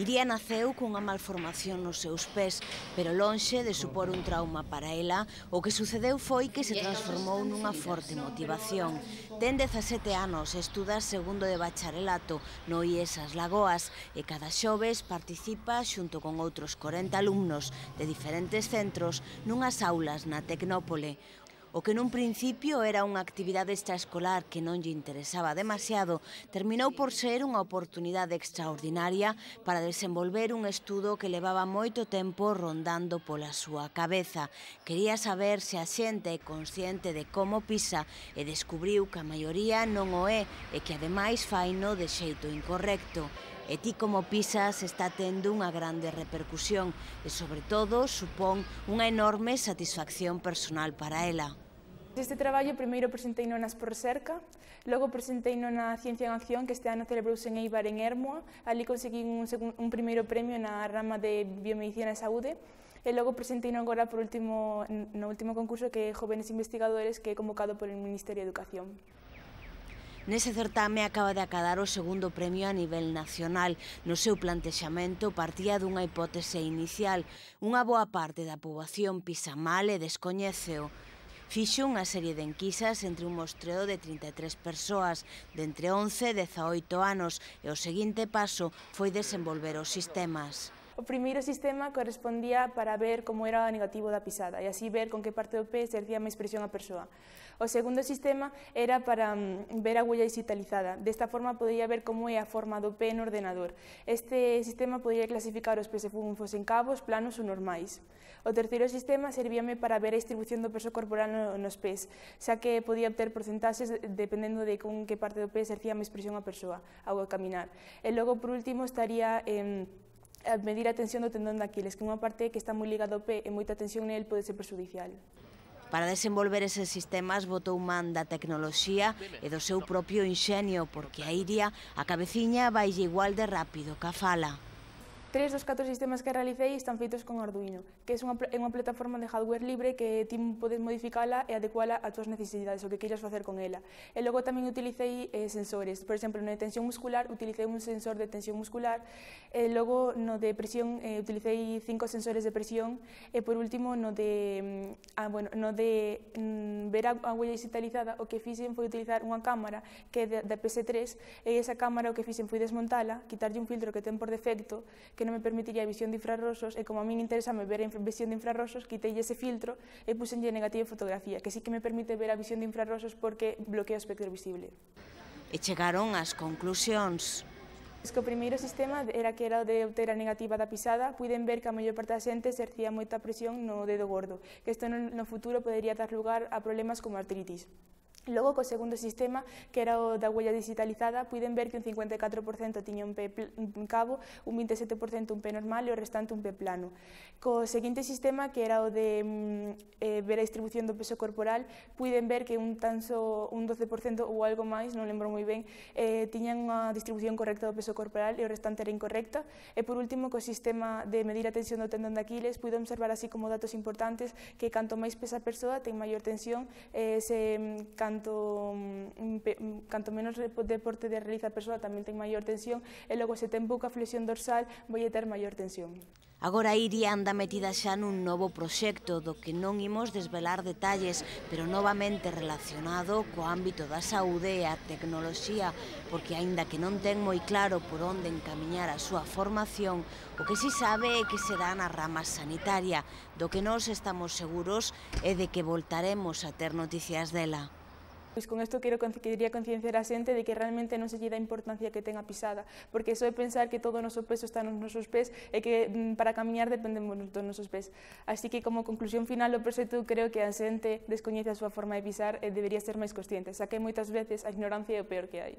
Iría naceu cunha malformación nos seus pés, pero lonxe de supor un trauma para ela, o que sucedeu foi que se transformou nunha forte motivación. Ten 17 anos, estuda segundo de bacharelato no IES As Lagoas e cada xoves participa xunto con outros 40 alumnos de diferentes centros nunhas aulas na Tecnópole. O que nun principio era unha actividade extraescolar que non lle interesaba demasiado, terminou por ser unha oportunidade extraordinaria para desenvolver un estudo que levaba moito tempo rondando pola súa cabeza. Quería saber se a xente é consciente de como pisa e descubriu que a maioría non o é e que ademais faino de xeito incorrecto. E ti como pisas está tendo unha grande repercusión e, sobre todo, supón unha enorme satisfacción personal para ela. Este traballo primeiro presentei no nas por cerca, logo presentei no na Ciencia en Acción que este ano celebrouse en Eibar en Ermoa, ali conseguí un, un primeiro premio na rama de Biomedicina e Saúde, e logo presentei no agora por último, no último concurso que é Jóvenes Investigadores que é convocado polo Ministerio de Educación. Nese certame acaba de acadar o segundo premio a nivel nacional. No seu plantexamento partía dunha hipótese inicial. Unha boa parte da poboación pisa mal e descoñeceo fixo unha serie de enquisas entre un mostreo de 33 persoas de entre 11 e 18 anos e o seguinte paso foi desenvolver os sistemas. O primeiro sistema correspondía para ver como era o negativo da pisada e así ver con que parte do pé exercía máis presión a persoa. O segundo sistema era para mm, ver a huella digitalizada. Desta forma podía ver como é a forma do pé no ordenador. Este sistema podía clasificar os pés se fosen cabos, planos ou normais. O terceiro sistema servíame para ver a distribución do peso corporal nos pés, xa que podía obter porcentaxes dependendo de con que parte do pé exercía máis presión a persoa ao caminar. E logo, por último, estaría... Eh, medir a tensión do tendón de Aquiles, que é unha parte que está moi ligado ao pé e moita tensión nel pode ser perjudicial. Para desenvolver eses sistemas botou man da tecnoloxía e do seu propio inxenio, porque a iria, a cabeciña, vai igual de rápido que a fala. Tres dos catro sistemas que realicei están feitos con Arduino, que é unha, é unha plataforma de hardware libre que ti podes modificala e adecuala a túas necesidades, o que queiras facer con ela. E logo tamén utilicei eh, sensores, por exemplo, no de tensión muscular utilicei un sensor de tensión muscular, e logo no de presión eh, utilicei cinco sensores de presión, e por último no de, mm, ah, bueno, no de mm, ver a, a huella digitalizada o que fixen foi utilizar unha cámara que é de PS3, e esa cámara o que fixen foi desmontala, quitarlle un filtro que ten por defecto, que non me permitiría a visión de infrarrosos e como a min interesame ver a visión de infrarrosos, quitei ese filtro e puxenlle negativa fotografía, que sí que me permite ver a visión de infrarrosos porque bloquea o espectro visible. E chegaron as conclusións. Es que o primeiro sistema era que era o de obter a negativa da pisada, puiden ver que a maior parte da xente exercía moita presión no dedo gordo, que isto no futuro podería dar lugar a problemas como artritis. Logo, co segundo sistema, que era o da huella digitalizada, puiden ver que un 54% tiña un pé un cabo, un 27% un pé normal e o restante un pé plano. Co seguinte sistema, que era o de mm, eh, ver a distribución do peso corporal, puiden ver que un tanso, un 12% ou algo máis, non lembro moi ben, eh, tiñan unha distribución correcta do peso corporal e o restante era incorrecta. E por último, co sistema de medir a tensión do tendón de Aquiles, puido observar así como datos importantes que canto máis pesa a persoa, ten maior tensión, eh, se, mm, can canto, mm, mm, canto menos deporte de realiza a persoa tamén ten maior tensión e logo se ten pouca flexión dorsal vai ter maior tensión. Agora Iria anda metida xa nun novo proxecto do que non imos desvelar detalles, pero novamente relacionado co ámbito da saúde e a tecnoloxía, porque aínda que non ten moi claro por onde encamiñar a súa formación, o que si sabe é que será na rama sanitaria, do que nós estamos seguros é de que voltaremos a ter noticias dela. Pois con isto quero quería concienciar a xente de que realmente non se lle dá importancia que ten a pisada, porque só é pensar que todo o noso peso está nos nosos pés e eh, que mm, para camiñar dependemos dos nosos pés. Así que como conclusión final do proxecto creo que a xente descoñece a súa forma de pisar e debería ser máis consciente, xa que moitas veces a ignorancia é o peor que hai.